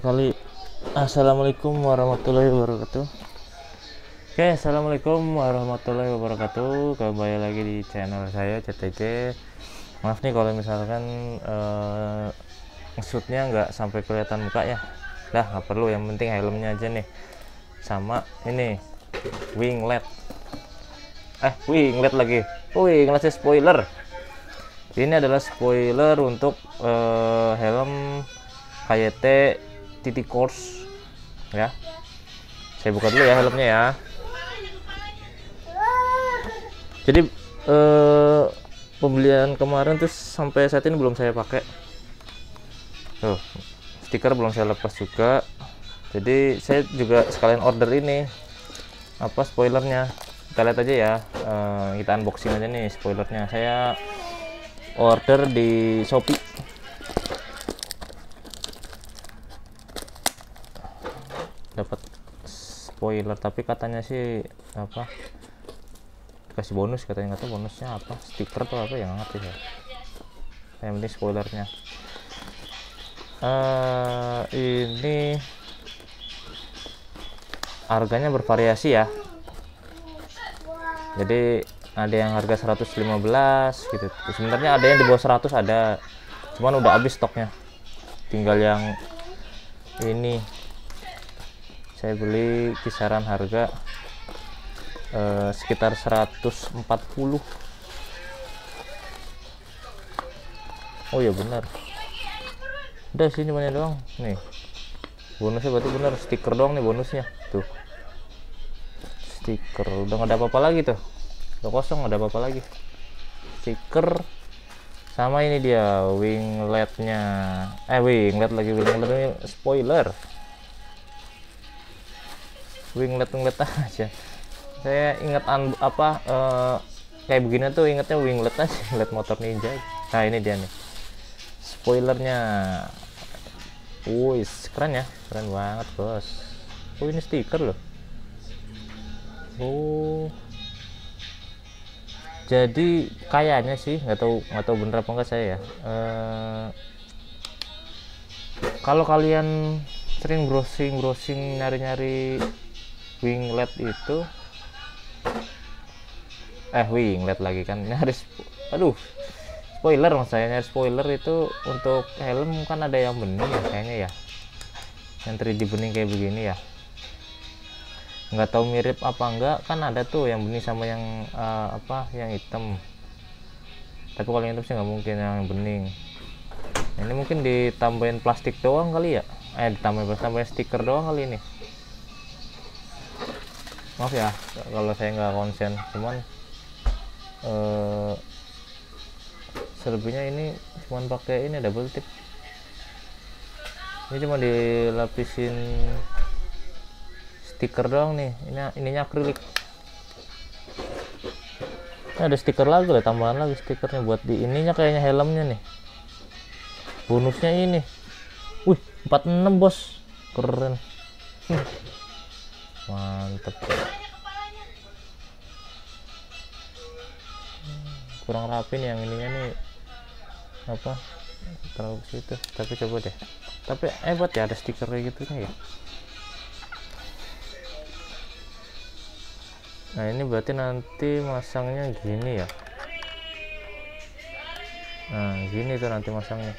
kali Assalamualaikum warahmatullahi wabarakatuh. Oke Assalamualaikum warahmatullahi wabarakatuh. Kembali lagi di channel saya CTG Maaf nih kalau misalkan uh, nggak sampai kelihatan muka ya. Dah nggak perlu. Yang penting helmnya aja nih. Sama ini Winglet. Eh winglet lagi. Winglet spoiler. Ini adalah spoiler untuk uh, helm KYT titik course ya. Saya buka dulu ya helmnya ya. Jadi eh, pembelian kemarin tuh sampai saat ini belum saya pakai. Tuh stiker belum saya lepas juga. Jadi saya juga sekalian order ini. Apa spoilernya? Kita lihat aja ya. Eh, kita unboxing aja nih spoilernya. Saya order di Shopee dapat spoiler tapi katanya sih apa kasih bonus katanya. Nggak tahu bonusnya apa stiker tuh apa yang ngerti ya yang penting spoilernya. Uh, ini harganya bervariasi ya. Jadi ada yang harga 115 gitu. Sebenarnya ada yang di bawah 100 ada. Cuman udah habis stoknya. Tinggal yang ini saya beli kisaran harga eh, sekitar 140 oh ya benar. Udah sih cuma doang. Nih. Bonusnya berarti benar stiker doang nih bonusnya. Tuh. Stiker udah nggak ada apa-apa lagi tuh. Udah kosong nggak ada apa-apa lagi. Stiker sama ini dia wingletnya. Eh winglet lagi winglet spoiler winglet winglet aja. Saya ingat an, apa uh, kayak begini tuh ingetnya winglet aja winglet motor ninja. Nah ini dia nih. Spoilernya. Wih keren ya keren banget bos. Oh ini stiker loh. Oh. Jadi kayaknya sih nggak tahu nggak tahu bener apa enggak saya ya. Uh, kalau kalian sering browsing browsing nyari nyari winglet itu eh winglet lagi kan. Nyari aduh spoiler nyari spoiler itu untuk helm kan ada yang bening ya kayaknya ya. Yang 3D bening kayak begini ya. Nggak tahu mirip apa enggak kan ada tuh yang bening sama yang uh, apa yang hitam. Tapi kalau yang hitam sih nggak mungkin yang bening. Ini mungkin ditambahin plastik doang kali ya? Eh ditambahin tambahin stiker doang kali ini maaf ya kalau saya nggak konsen. Cuman uh, selebihnya ini cuman pakai ini double tip. Ini cuma dilapisin stiker doang nih. Ini ininya akrilik. Ini ada stiker lagi lah tambahan lagi stikernya buat di ininya kayaknya helmnya nih. Bonusnya ini. Wih 46 bos. Keren mantep. Kurang rapi nih yang ininya nih. Apa? Terlalu situ. Tapi coba deh. Tapi hebat ya ada stiker kayak gitu ya? Nah ini berarti nanti masangnya gini ya? Nah gini tuh nanti masangnya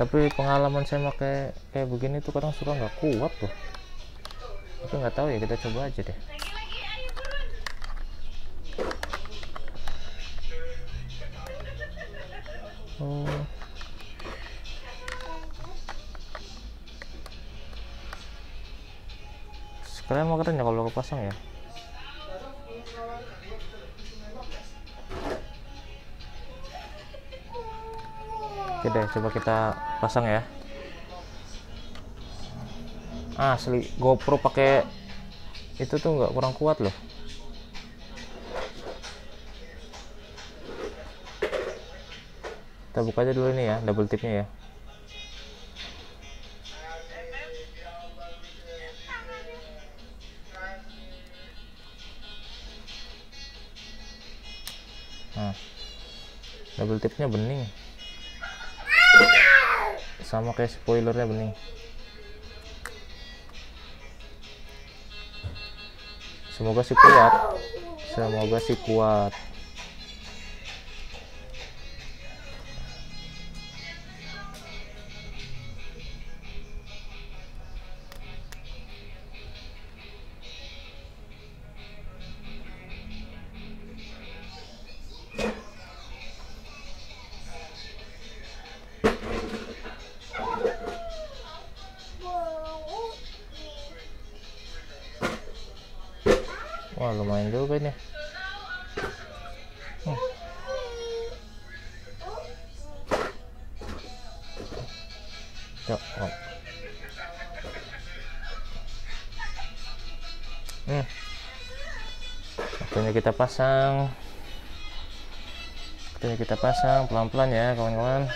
tapi pengalaman saya pakai kayak begini tuh kadang suka nggak kuat tuh. Tapi nggak tahu ya kita coba aja deh. Oh. Sekalian mau keren ya kalau kepasang ya oke deh coba kita pasang ya. Asli GoPro pakai itu tuh nggak kurang kuat loh. Kita buka aja dulu ini ya double tipnya ya. Nah double tipnya bening sama kayak spoilernya bening. Semoga sih kuat. Semoga sih kuat Wah lumayan juga ini. Hmm. Oh. Hmm. Waktunya kita pasang. Waktunya kita pasang pelan-pelan ya kawan-kawan.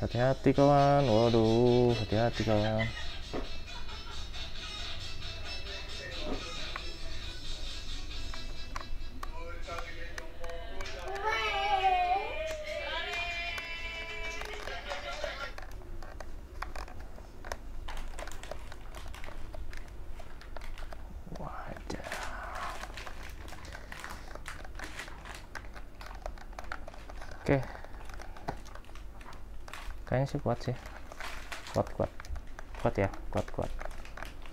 Hati-hati kawan waduh hati-hati kawan kayaknya sih kuat sih. Kuat kuat. Kuat ya kuat kuat.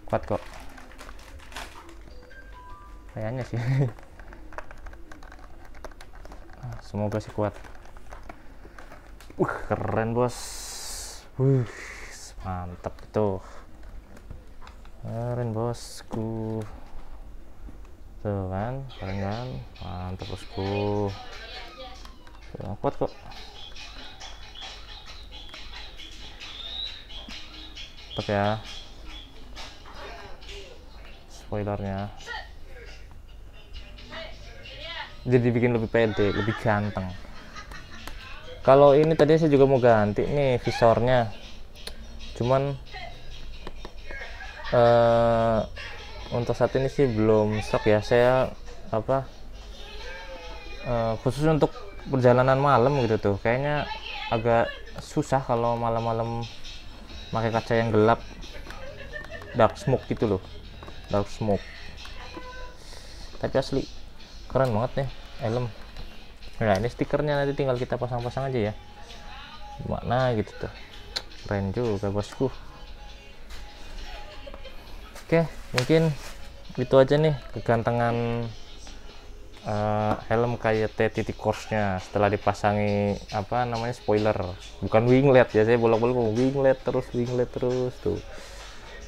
Kuat kok. Kayaknya sih. Ah, semoga sih kuat. Uh keren bos. Uh mantap tuh keren bosku. Tuh kan keren kan? Mantap bosku. Kuat kok tetap ya. Spoilernya. Jadi bikin lebih pede lebih ganteng. Kalau ini tadi saya juga mau ganti nih visornya. Cuman eh, untuk saat ini sih belum stok ya. Saya apa eh, khusus untuk perjalanan malam gitu tuh. Kayaknya agak susah kalau malam-malam pakai kaca yang gelap. Dark smoke gitu loh. Dark smoke. Tapi asli keren banget nih helm. Nah ini stikernya nanti tinggal kita pasang-pasang aja ya. Mana gitu tuh. Keren juga bosku. Oke mungkin itu aja nih kegantengan uh, helm kayak T titik course-nya setelah dipasangi apa namanya spoiler. Bukan winglet ya saya bolak-balik winglet terus winglet terus tuh.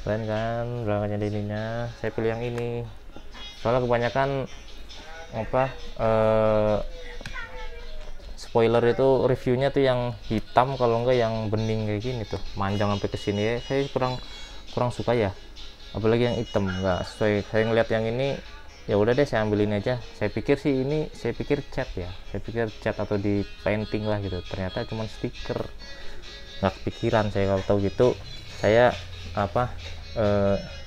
Keren kan belakangnya ininya saya pilih yang ini. Soalnya kebanyakan apa uh, spoiler itu reviewnya tuh yang hitam kalau enggak yang bening kayak gini tuh. Manjang sampai ke sini. Ya saya kurang kurang suka ya. Apalagi yang hitam enggak sesuai. Saya ngeliat yang ini ya udah deh saya ambilin aja. Saya pikir sih ini saya pikir cat ya. Saya pikir cat atau di painting lah gitu. Ternyata cuma stiker. Nggak kepikiran saya kalau tahu gitu. Saya apa e,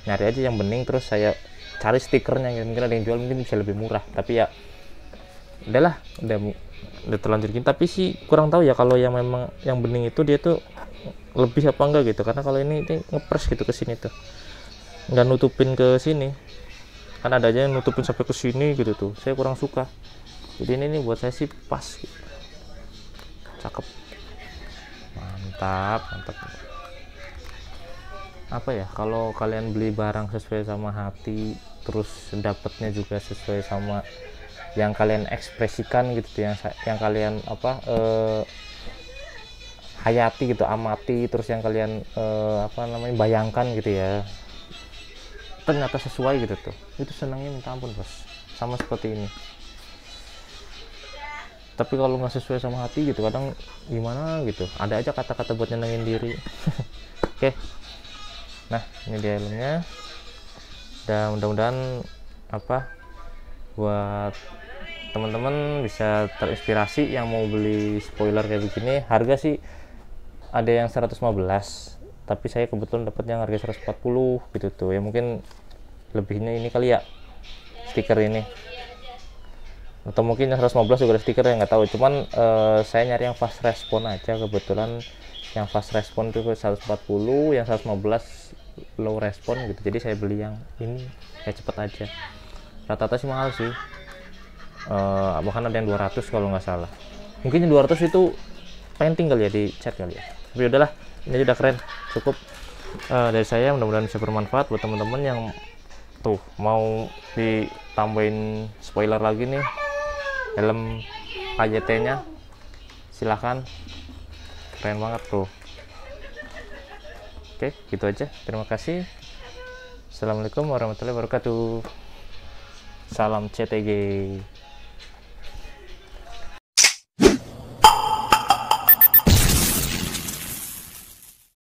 nyari aja yang bening terus saya cari stikernya. Gitu. mungkin ada yang jual mungkin bisa lebih murah. Tapi ya udahlah udah udah terlanjur gini tapi sih kurang tahu ya kalau yang memang yang bening itu dia tuh lebih apa enggak gitu. Karena kalau ini, ini ngepres gitu ke sini tuh. Nggak nutupin ke sini kan ada aja yang nutupin sampai ke sini gitu tuh. Saya kurang suka. Jadi ini nih buat saya sih pas gitu. cakep. Mantap mantap. Apa ya kalau kalian beli barang sesuai sama hati terus dapatnya juga sesuai sama yang kalian ekspresikan gitu tuh yang yang kalian apa eh, hayati gitu amati terus yang kalian eh, apa namanya bayangkan gitu ya ternyata sesuai gitu tuh. Itu senangnya minta ampun bos. Sama seperti ini. Tapi kalau nggak sesuai sama hati gitu kadang gimana gitu. Ada aja kata-kata buat nyenengin diri. Oke. Nah ini dia helmnya. Dan mudah-mudahan apa buat teman-teman bisa terinspirasi yang mau beli spoiler kayak begini. Harga sih ada yang 115 tapi saya kebetulan dapat yang harga 140 gitu tuh. Ya mungkin lebihnya ini kali ya stiker ini. Atau mungkin yang 115 juga ada stiker yang nggak tahu. Cuman uh, saya nyari yang fast respon aja kebetulan. Yang fast respon itu 140 yang 115 low respon gitu. Jadi saya beli yang ini ya cepet aja. Rata-rata sih mahal sih. Uh, bahkan ada yang 200 kalau nggak salah. Mungkin yang 200 itu painting kali ya di chat kali ya. Tapi udahlah ini udah keren cukup. Uh, dari saya mudah-mudahan bisa bermanfaat buat teman-teman yang tuh mau ditambahin spoiler lagi nih. Helm KJT nya silahkan. Keren banget tuh. Oke gitu aja. Terima kasih. Assalamualaikum warahmatullahi wabarakatuh. Salam CTG